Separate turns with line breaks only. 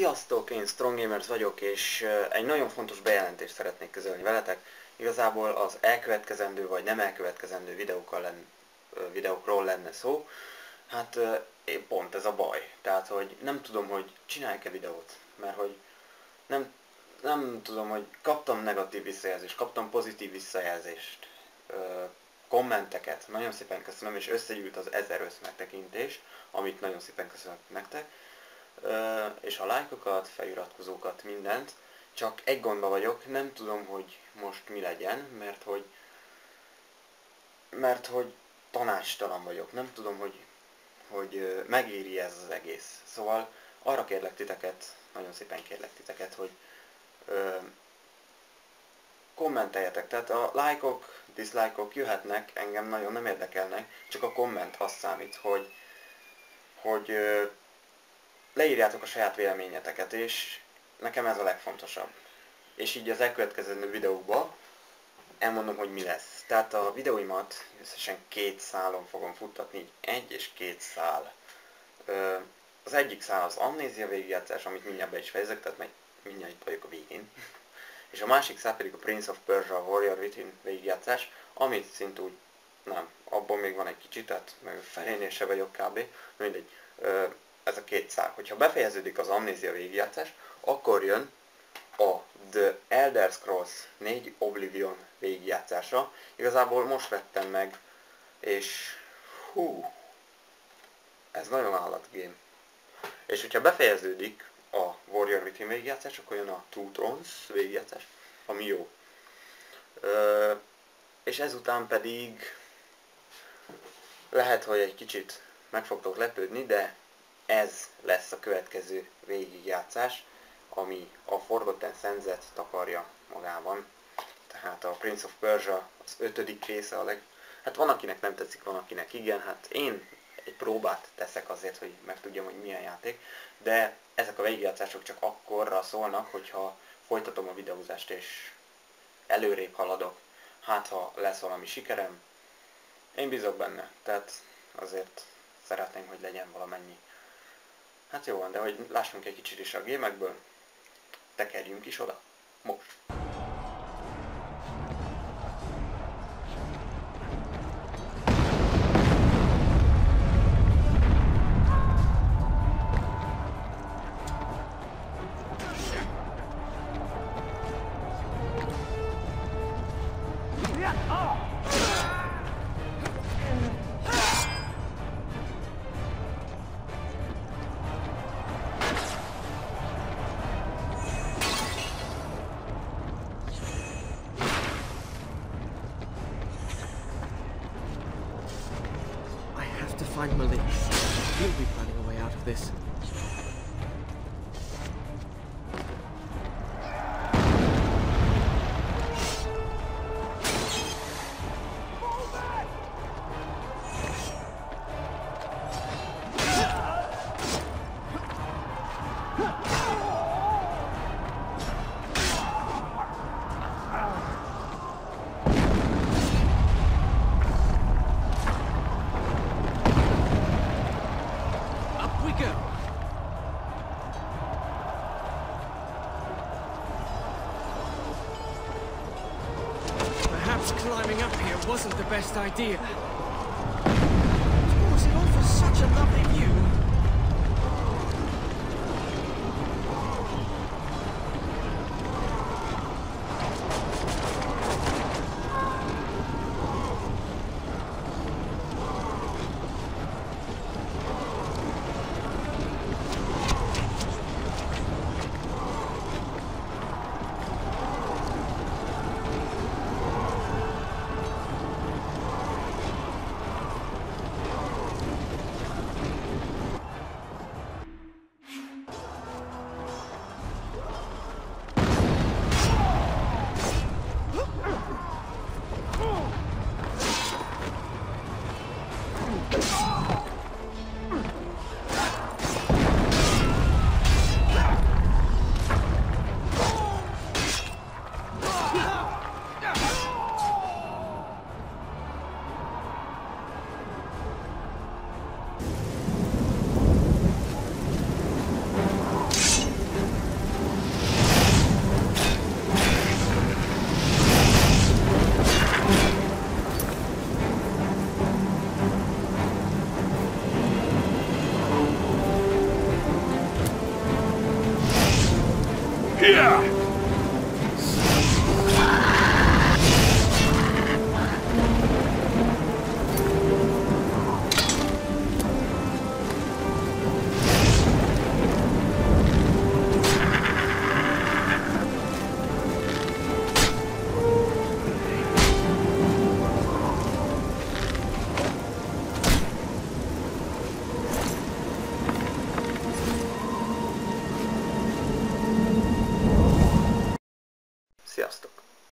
Sziasztok, én Strong Gamers vagyok, és egy nagyon fontos bejelentést szeretnék közölni veletek. Igazából az elkövetkezendő vagy nem elkövetkezendő videókkal len, videókról lenne szó. Hát pont ez a baj. Tehát, hogy nem tudom, hogy csinálják-e videót, mert hogy nem, nem tudom, hogy kaptam negatív visszajelzést, kaptam pozitív visszajelzést, kommenteket, nagyon szépen köszönöm, és összegyűlt az 1000 megtekintés, amit nagyon szépen köszönök nektek és a lájkokat, feliratkozókat, mindent. Csak egy gondba vagyok, nem tudom, hogy most mi legyen, mert hogy mert hogy tanácstalan vagyok. Nem tudom, hogy, hogy megéri ez az egész. Szóval arra kérlek titeket, nagyon szépen kérlek titeket, hogy ö, kommenteljetek. Tehát a lájkok, diszlájkok jöhetnek, engem nagyon nem érdekelnek, csak a komment az számít, hogy, hogy ö, leírjátok a saját véleményeteket, és nekem ez a legfontosabb. És így az elkövetkező videókban elmondom, hogy mi lesz. Tehát a videóimat összesen két szálon fogom futtatni, egy és két szál. Az egyik szál az amnézia végigjátszás, amit mindjárt be is fejezek, tehát meg mindjárt itt vagyok a végén. És a másik szál pedig a Prince of Persia Warrior Within végigjátszás, amit szintúgy nem, abban még van egy kicsit, tehát meg felénél se vagyok kb. Mindegy ez a két szál. Hogyha befejeződik az amnézia végigjátszás, akkor jön a The Elder Scrolls 4 Oblivion végigjátszása. Igazából most vettem meg, és hú, ez nagyon állat game. És hogyha befejeződik a Warrior Within végigjátszás, akkor jön a Two Thrones végigjátszás, ami jó. Ö, és ezután pedig lehet, hogy egy kicsit meg fogtok lepődni, de ez lesz a következő végigjátszás, ami a Forgotten Sands-et takarja magában. Tehát a Prince of Persia az ötödik része a leg... Hát van akinek nem tetszik, van akinek igen, hát én egy próbát teszek azért, hogy megtudjam, hogy milyen játék, de ezek a végigjátszások csak akkorra szólnak, hogyha folytatom a videózást és előrébb haladok. Hát ha lesz valami sikerem, én bízok benne, tehát azért szeretném, hogy legyen valamennyi Hát jó van, de hogy lássunk egy kicsit is a gémekből, tekerjünk is oda. Most.
Find Malik. He'll be finding a way out of this. Climbing up here wasn't the best idea. Of course, it offers such a lovely view.
Yeah!